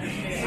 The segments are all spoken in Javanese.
understand.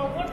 Well,